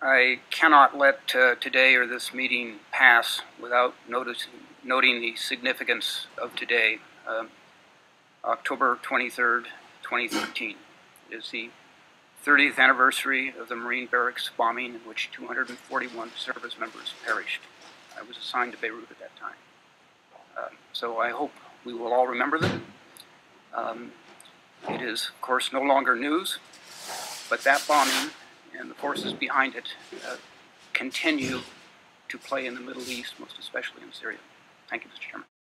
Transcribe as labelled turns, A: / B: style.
A: I cannot let uh, today or this meeting pass without noticing, noting the significance of today, um, October 23rd, 2013. It is the 30th anniversary of the Marine Barracks bombing in which 241 service members perished. I was assigned to Beirut at that time. Um, so I hope we will all remember them. Um, it is, of course, no longer news, but that bombing and the forces behind it uh, continue to play in the Middle East, most especially in Syria. Thank you, Mr. Chairman.